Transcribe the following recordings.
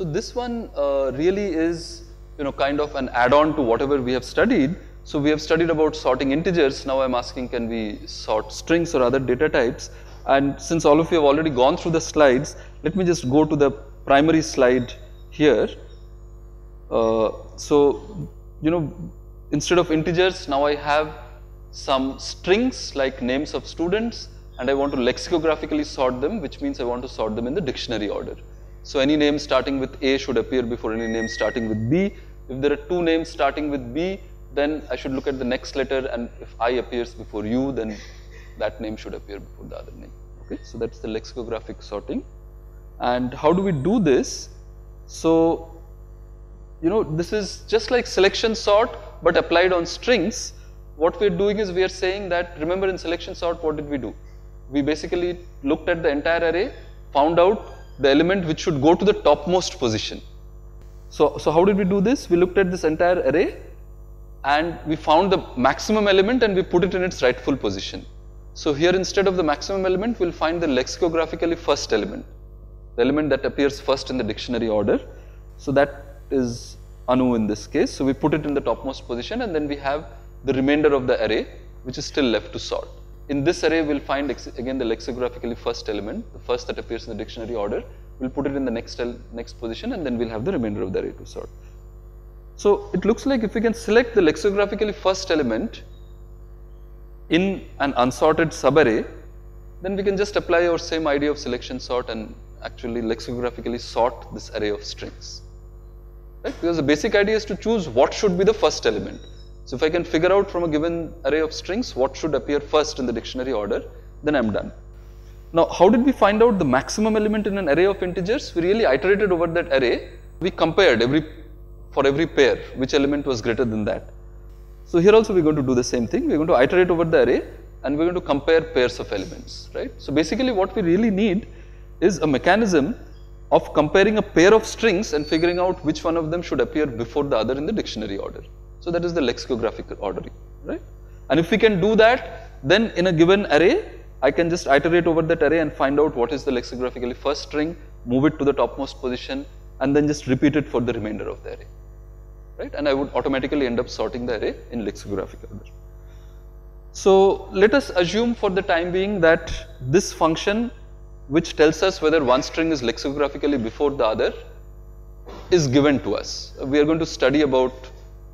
So this one uh, really is, you know, kind of an add-on to whatever we have studied. So we have studied about sorting integers. Now I'm asking, can we sort strings or other data types? And since all of you have already gone through the slides, let me just go to the primary slide here. Uh, so, you know, instead of integers, now I have some strings like names of students and I want to lexicographically sort them, which means I want to sort them in the dictionary order. So any name starting with A should appear before any name starting with B. If there are two names starting with B, then I should look at the next letter and if I appears before U, then that name should appear before the other name. Okay, so that's the lexicographic sorting. And how do we do this? So, you know, this is just like selection sort, but applied on strings. What we're doing is we are saying that, remember in selection sort, what did we do? We basically looked at the entire array, found out the element which should go to the topmost position. So, so how did we do this? We looked at this entire array and we found the maximum element and we put it in its rightful position. So here instead of the maximum element, we'll find the lexicographically first element, the element that appears first in the dictionary order. So that is Anu in this case. So we put it in the topmost position and then we have the remainder of the array which is still left to sort. In this array, we'll find again the lexicographically first element, the first that appears in the dictionary order. We'll put it in the next, next position and then we'll have the remainder of the array to sort. So it looks like if we can select the lexicographically first element in an unsorted subarray, then we can just apply our same idea of selection sort and actually lexicographically sort this array of strings. Right? Because the basic idea is to choose what should be the first element. So if I can figure out from a given array of strings what should appear first in the dictionary order, then I'm done. Now, how did we find out the maximum element in an array of integers? We really iterated over that array. We compared every for every pair which element was greater than that. So here also we're going to do the same thing. We're going to iterate over the array and we're going to compare pairs of elements, right? So basically what we really need is a mechanism of comparing a pair of strings and figuring out which one of them should appear before the other in the dictionary order. So that is the lexicographic ordering, right? And if we can do that, then in a given array, I can just iterate over that array and find out what is the lexicographically first string, move it to the topmost position, and then just repeat it for the remainder of the array, right? And I would automatically end up sorting the array in lexicographic order. So let us assume for the time being that this function which tells us whether one string is lexicographically before the other is given to us. We are going to study about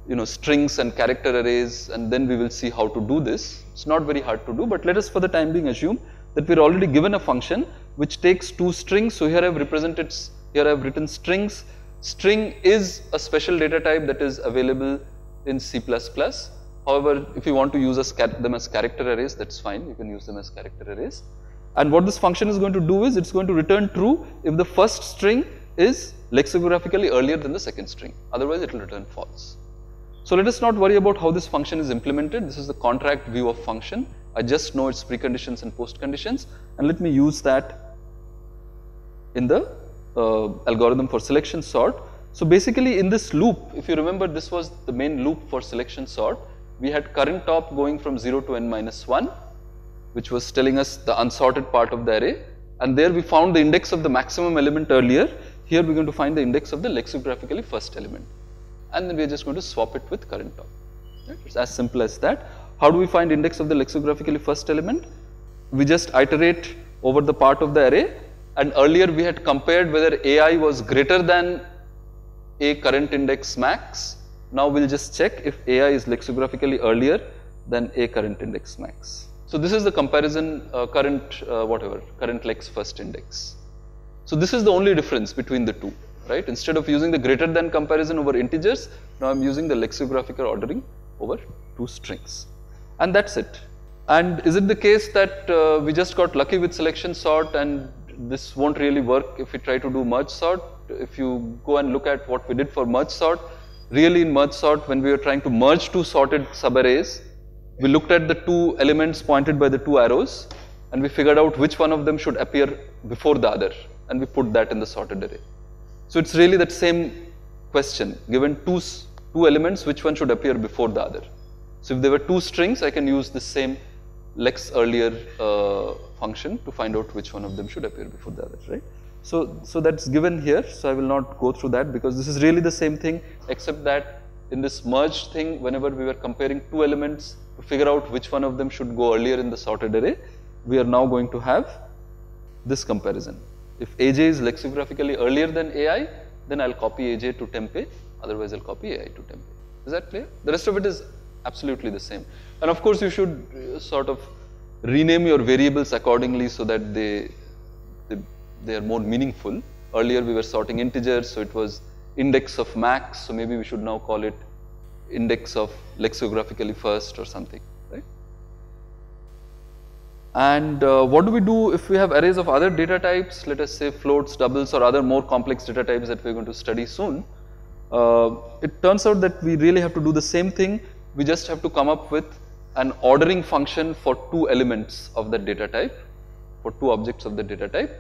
you know, strings and character arrays and then we will see how to do this. It's not very hard to do, but let us for the time being assume that we're already given a function which takes two strings. So here I've represented, here I've written strings. String is a special data type that is available in C++. However, if you want to use them as character arrays, that's fine. You can use them as character arrays. And what this function is going to do is it's going to return true if the first string is lexicographically earlier than the second string. Otherwise, it will return false. So let us not worry about how this function is implemented. This is the contract view of function. I just know its preconditions and postconditions and let me use that in the uh, algorithm for selection sort. So basically in this loop, if you remember this was the main loop for selection sort, we had current top going from 0 to n minus 1 which was telling us the unsorted part of the array and there we found the index of the maximum element earlier. Here we are going to find the index of the lexicographically first element and then we are just going to swap it with current top. Right? It's as simple as that. How do we find index of the lexicographically first element? We just iterate over the part of the array and earlier we had compared whether AI was greater than a current index max. Now we'll just check if AI is lexicographically earlier than a current index max. So this is the comparison uh, current uh, whatever current lex first index. So this is the only difference between the two right? Instead of using the greater than comparison over integers, now I'm using the lexicographical ordering over two strings. And that's it. And is it the case that uh, we just got lucky with selection sort and this won't really work if we try to do merge sort? If you go and look at what we did for merge sort, really in merge sort when we were trying to merge two sorted subarrays, we looked at the two elements pointed by the two arrows and we figured out which one of them should appear before the other and we put that in the sorted array. So it's really that same question, given two, two elements, which one should appear before the other. So if there were two strings, I can use the same lex earlier uh, function to find out which one of them should appear before the other, right? So, so that's given here, so I will not go through that because this is really the same thing except that in this merge thing, whenever we were comparing two elements to figure out which one of them should go earlier in the sorted array, we are now going to have this comparison. If AJ is lexicographically earlier than AI, then I'll copy AJ to temp A, otherwise I'll copy AI to temp A. Is that clear? The rest of it is absolutely the same. And of course, you should uh, sort of rename your variables accordingly so that they, they, they are more meaningful. Earlier we were sorting integers, so it was index of max, so maybe we should now call it index of lexicographically first or something? And uh, what do we do if we have arrays of other data types, let us say floats, doubles or other more complex data types that we are going to study soon. Uh, it turns out that we really have to do the same thing, we just have to come up with an ordering function for two elements of the data type, for two objects of the data type.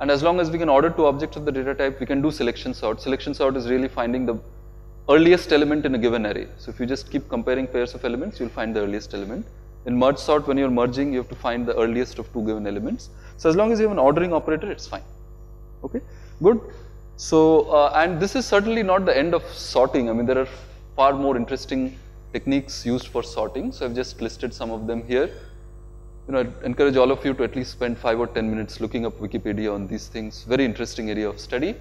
And as long as we can order two objects of the data type, we can do selection sort. Selection sort is really finding the earliest element in a given array. So if you just keep comparing pairs of elements, you'll find the earliest element. In merge sort, when you're merging, you have to find the earliest of two given elements. So as long as you have an ordering operator, it's fine. Okay, good. So, uh, and this is certainly not the end of sorting. I mean, there are far more interesting techniques used for sorting. So I've just listed some of them here. You know, I encourage all of you to at least spend five or 10 minutes looking up Wikipedia on these things. Very interesting area of study.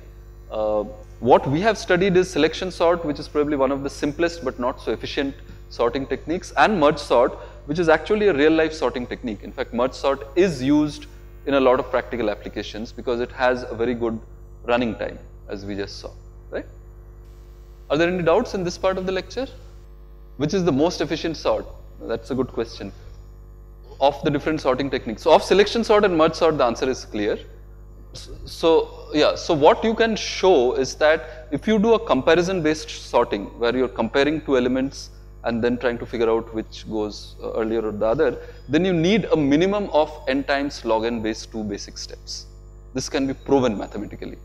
Uh, what we have studied is selection sort, which is probably one of the simplest but not so efficient sorting techniques and merge sort, which is actually a real life sorting technique. In fact, merge sort is used in a lot of practical applications because it has a very good running time as we just saw, right? Are there any doubts in this part of the lecture? Which is the most efficient sort? That's a good question. Of the different sorting techniques. So of selection sort and merge sort, the answer is clear. So yeah, so what you can show is that if you do a comparison based sorting where you're comparing two elements and then trying to figure out which goes uh, earlier or the other, then you need a minimum of n times log n base 2 basic steps. This can be proven mathematically.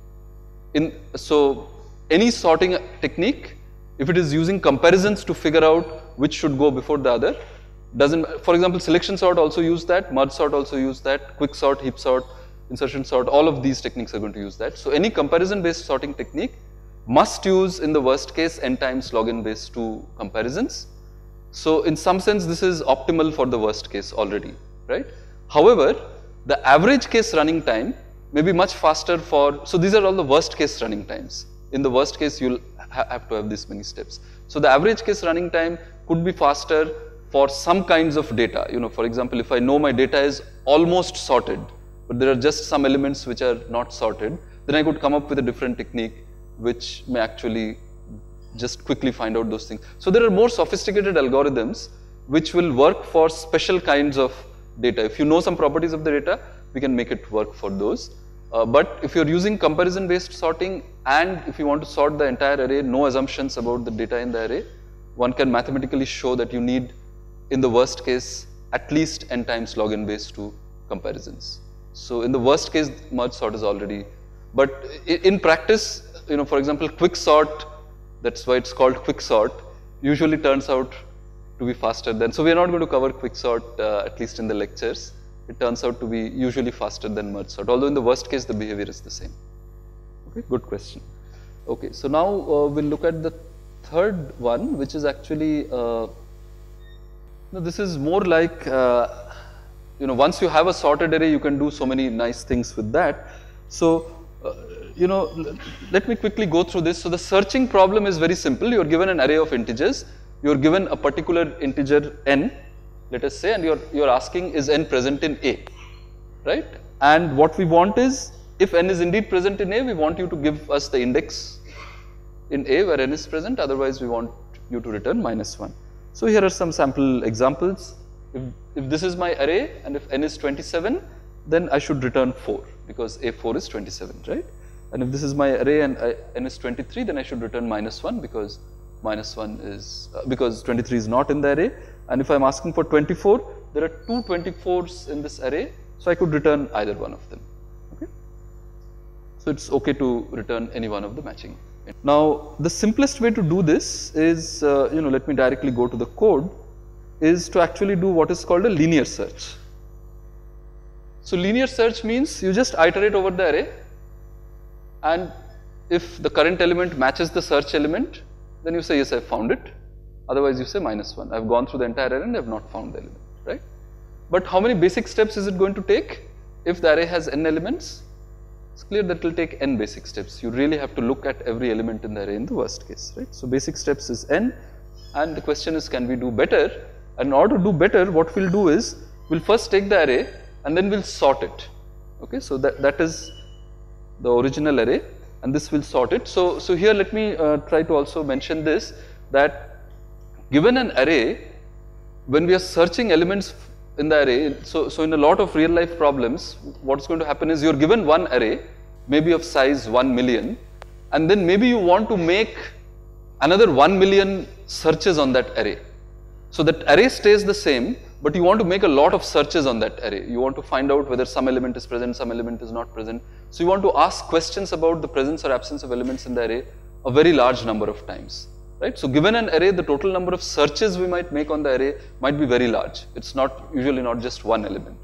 In, so any sorting technique if it is using comparisons to figure out which should go before the other, doesn't, for example, selection sort also use that, merge sort also use that, quick sort, heap sort, insertion sort, all of these techniques are going to use that. So any comparison based sorting technique must use in the worst case n times log n base 2 comparisons. So in some sense this is optimal for the worst case already, right? However, the average case running time may be much faster for, so these are all the worst case running times. In the worst case, you'll ha have to have this many steps. So the average case running time could be faster for some kinds of data. You know, for example, if I know my data is almost sorted, but there are just some elements which are not sorted, then I could come up with a different technique which may actually just quickly find out those things. So there are more sophisticated algorithms which will work for special kinds of data. If you know some properties of the data, we can make it work for those. Uh, but if you're using comparison based sorting and if you want to sort the entire array, no assumptions about the data in the array, one can mathematically show that you need in the worst case at least n times log n base 2 comparisons. So in the worst case merge sort is already, but in practice, you know, for example, quick sort, that's why it's called quick sort, usually turns out to be faster than, so we are not going to cover quick sort uh, at least in the lectures it turns out to be usually faster than merge sort, although in the worst case the behavior is the same. Okay, good question. Okay, so now uh, we'll look at the third one, which is actually, uh, this is more like, uh, you know, once you have a sorted array, you can do so many nice things with that. So, uh, you know, let me quickly go through this. So, the searching problem is very simple. You are given an array of integers. You are given a particular integer n let us say and you're, you're asking is n present in A, right? And what we want is if n is indeed present in A, we want you to give us the index in A where n is present, otherwise we want you to return minus 1. So here are some sample examples. If, if this is my array and if n is 27, then I should return 4 because A4 is 27, right? And if this is my array and I, n is 23, then I should return minus 1 because minus 1 is, uh, because 23 is not in the array and if I am asking for 24, there are two 24s in this array, so I could return either one of them. Okay? So it's okay to return any one of the matching. Now the simplest way to do this is, uh, you know, let me directly go to the code, is to actually do what is called a linear search. So linear search means you just iterate over the array and if the current element matches the search element, then you say yes, I have found it. Otherwise, you say minus 1. I have gone through the entire array and I have not found the element, right? But how many basic steps is it going to take? If the array has n elements, it's clear that it will take n basic steps. You really have to look at every element in the array in the worst case, right? So, basic steps is n and the question is can we do better? And in order to do better, what we'll do is, we'll first take the array and then we'll sort it, okay? So, that, that is the original array and this will sort it. So, so here let me uh, try to also mention this that given an array, when we are searching elements in the array, so, so in a lot of real life problems, what's going to happen is you're given one array, maybe of size 1 million, and then maybe you want to make another 1 million searches on that array. So that array stays the same, but you want to make a lot of searches on that array. You want to find out whether some element is present, some element is not present. So you want to ask questions about the presence or absence of elements in the array a very large number of times. Right? So given an array, the total number of searches we might make on the array might be very large. It's not usually not just one element.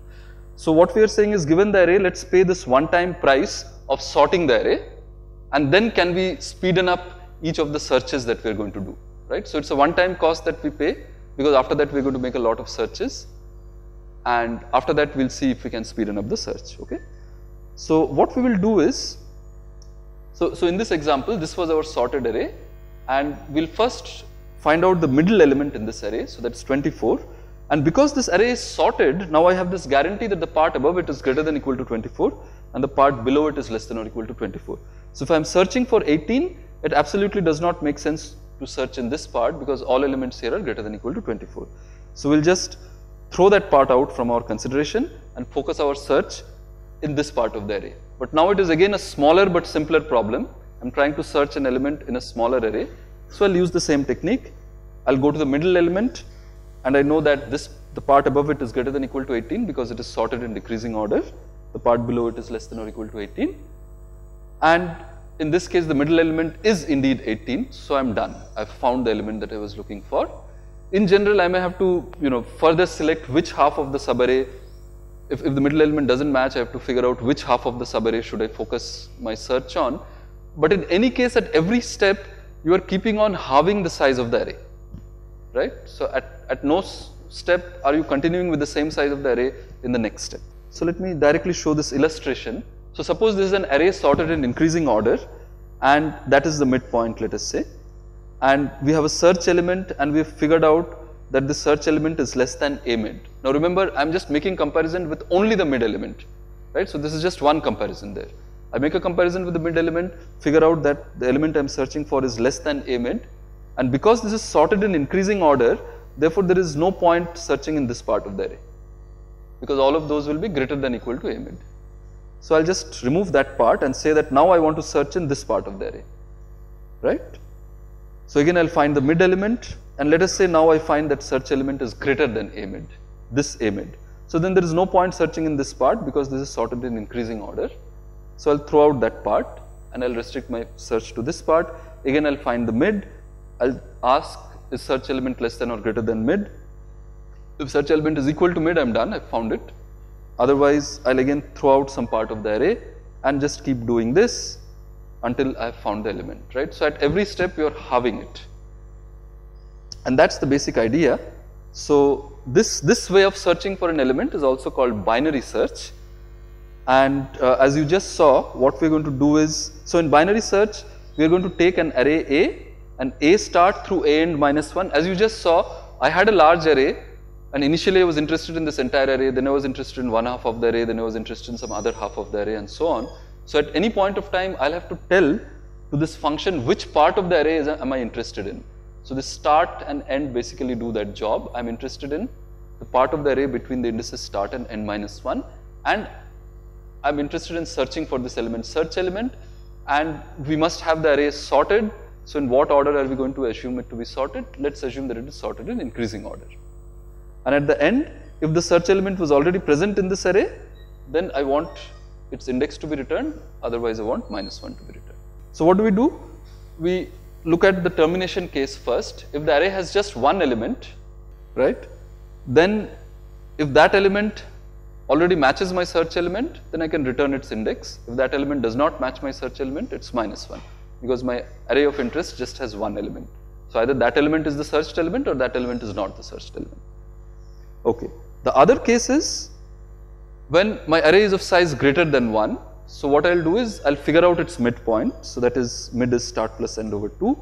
So what we are saying is given the array, let's pay this one-time price of sorting the array and then can we speeden up each of the searches that we are going to do, right? So it's a one-time cost that we pay because after that we're going to make a lot of searches and after that we'll see if we can speeden up the search, okay? So what we will do is, so, so in this example, this was our sorted array and we'll first find out the middle element in this array, so that's 24 and because this array is sorted, now I have this guarantee that the part above it is greater than equal to 24 and the part below it is less than or equal to 24. So if I'm searching for 18, it absolutely does not make sense to search in this part because all elements here are greater than equal to 24. So we'll just throw that part out from our consideration and focus our search in this part of the array. But now it is again a smaller but simpler problem. I'm trying to search an element in a smaller array. So I'll use the same technique. I'll go to the middle element and I know that this the part above it is greater than equal to 18 because it is sorted in decreasing order. The part below it is less than or equal to 18. And in this case the middle element is indeed 18 so I'm done. I've found the element that I was looking for. In general I may have to you know further select which half of the subarray. If, if the middle element doesn't match I have to figure out which half of the subarray should I focus my search on. But in any case at every step you are keeping on halving the size of the array right? So at, at no step are you continuing with the same size of the array in the next step. So let me directly show this illustration so suppose this is an array sorted in increasing order and that is the midpoint let us say and we have a search element and we have figured out that the search element is less than a mid. Now remember I am just making comparison with only the mid element right. So this is just one comparison there. I make a comparison with the mid element figure out that the element I am searching for is less than a mid and because this is sorted in increasing order therefore there is no point searching in this part of the array because all of those will be greater than equal to a mid. So I'll just remove that part and say that now I want to search in this part of the array, right? So again I'll find the mid element and let us say now I find that search element is greater than a mid, this a mid. So then there is no point searching in this part because this is sorted in increasing order. So I'll throw out that part and I'll restrict my search to this part. Again I'll find the mid, I'll ask is search element less than or greater than mid. If search element is equal to mid, I'm done, I've found it. Otherwise, I'll again throw out some part of the array and just keep doing this until I've found the element, right? So at every step, you're halving it. And that's the basic idea. So this, this way of searching for an element is also called binary search. And uh, as you just saw, what we're going to do is, so in binary search, we're going to take an array A and A start through A and minus 1. As you just saw, I had a large array and initially I was interested in this entire array, then I was interested in one half of the array, then I was interested in some other half of the array and so on. So at any point of time, I'll have to tell to this function which part of the array is, am I interested in. So the start and end basically do that job. I'm interested in the part of the array between the indices start and n minus 1 and I'm interested in searching for this element search element and we must have the array sorted. So in what order are we going to assume it to be sorted? Let's assume that it is sorted in increasing order. And at the end, if the search element was already present in this array, then I want its index to be returned, otherwise I want minus 1 to be returned. So what do we do? We look at the termination case first. If the array has just one element, right, then if that element already matches my search element, then I can return its index. If that element does not match my search element, it's minus 1 because my array of interest just has one element. So either that element is the searched element or that element is not the searched element. Okay. The other case is when my array is of size greater than 1. So what I'll do is I'll figure out its midpoint. So that is mid is start plus end over 2.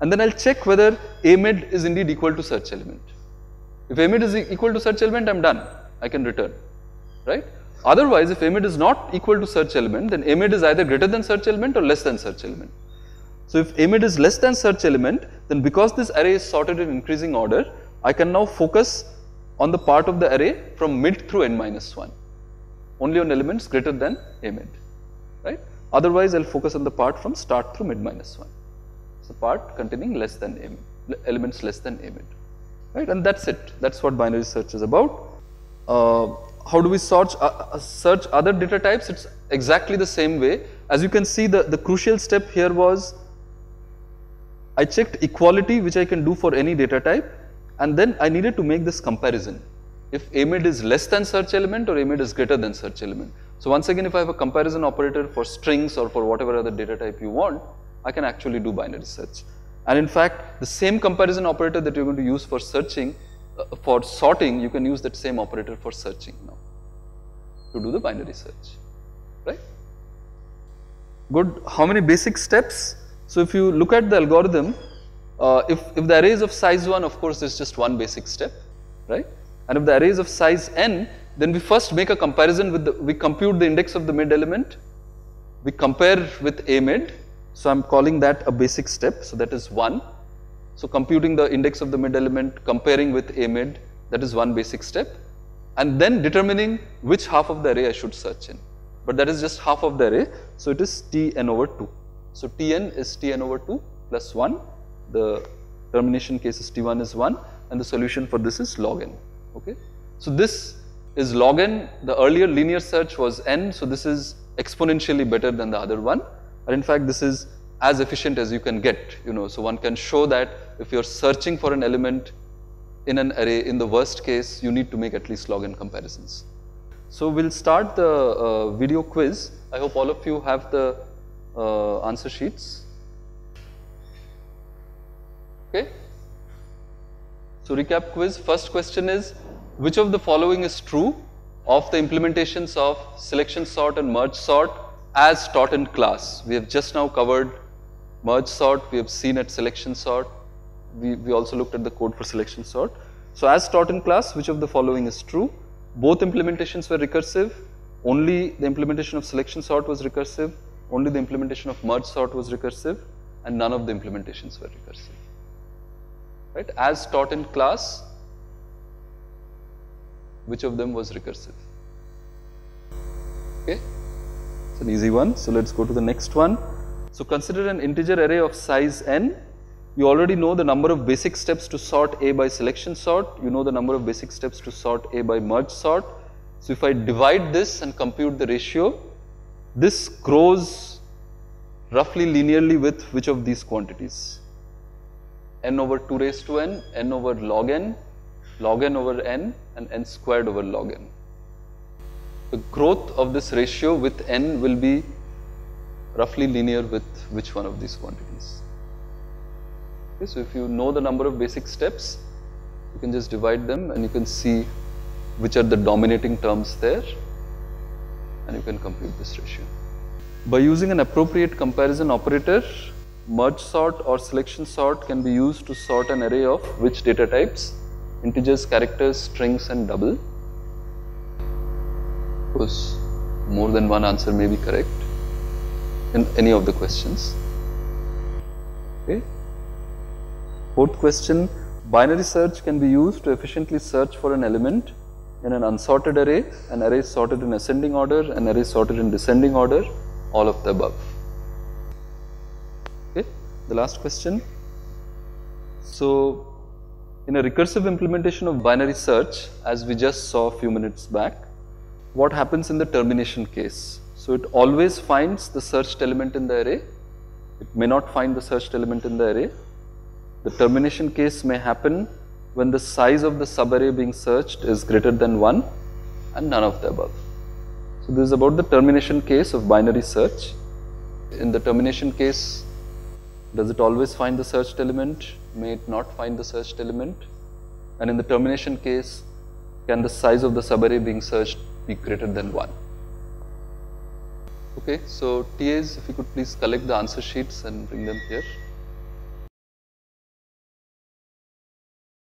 And then I'll check whether a mid is indeed equal to search element. If a mid is equal to search element, I'm done. I can return, right? Otherwise, if a mid is not equal to search element, then a mid is either greater than search element or less than search element. So if a mid is less than search element, then because this array is sorted in increasing order, I can now focus on the part of the array from mid through n minus 1, only on elements greater than a mid, right? Otherwise, I'll focus on the part from start through mid minus 1. So part containing less than a mid, elements less than a mid, right? And that's it. That's what binary search is about. Uh, how do we search, uh, uh, search other data types? It's exactly the same way. As you can see, the, the crucial step here was I checked equality which I can do for any data type and then I needed to make this comparison. If AMID is less than search element or AMID is greater than search element. So once again if I have a comparison operator for strings or for whatever other data type you want, I can actually do binary search. And in fact, the same comparison operator that you're going to use for searching, uh, for sorting, you can use that same operator for searching now to do the binary search, right? Good. How many basic steps? So if you look at the algorithm, uh, if, if the array is of size 1, of course, there's just one basic step, right? And if the array is of size n, then we first make a comparison with the, we compute the index of the mid element, we compare with a mid, so I'm calling that a basic step, so that is 1. So computing the index of the mid element, comparing with a mid, that is one basic step, and then determining which half of the array I should search in. But that is just half of the array, so it is Tn over 2. So Tn is Tn over 2 plus 1, the termination case is T1 is 1 and the solution for this is log n, okay. So this is log n, the earlier linear search was n, so this is exponentially better than the other one and in fact this is as efficient as you can get, you know, so one can show that if you're searching for an element in an array, in the worst case, you need to make at least log n comparisons. So we'll start the uh, video quiz. I hope all of you have the uh, answer sheets. Okay. So recap quiz, first question is, which of the following is true of the implementations of selection sort and merge sort as taught in class? We have just now covered merge sort, we have seen at selection sort, we, we also looked at the code for selection sort. So as taught in class, which of the following is true? Both implementations were recursive, only the implementation of selection sort was recursive, only the implementation of merge sort was recursive and none of the implementations were recursive. Right? As taught in class, which of them was recursive? Okay, it's an easy one. So let's go to the next one. So consider an integer array of size n. You already know the number of basic steps to sort A by selection sort. You know the number of basic steps to sort A by merge sort. So if I divide this and compute the ratio, this grows roughly linearly with which of these quantities? N over 2 raised to n, n over log n, log n over n and n squared over log n. The growth of this ratio with n will be roughly linear with which one of these quantities. Okay, so if you know the number of basic steps, you can just divide them and you can see which are the dominating terms there and you can compute this ratio. By using an appropriate comparison operator, merge sort or selection sort can be used to sort an array of which data types? Integers, characters, strings and double. Of course, more than one answer may be correct in any of the questions. Okay. Fourth question, binary search can be used to efficiently search for an element in an unsorted array, an array sorted in ascending order, an array sorted in descending order, all of the above. The last question. So, in a recursive implementation of binary search, as we just saw a few minutes back, what happens in the termination case? So, it always finds the searched element in the array. It may not find the searched element in the array. The termination case may happen when the size of the subarray being searched is greater than 1 and none of the above. So this is about the termination case of binary search. In the termination case, does it always find the searched element? May it not find the searched element? And in the termination case, can the size of the subarray being searched be greater than 1? Okay, so TAs, if you could please collect the answer sheets and bring them here.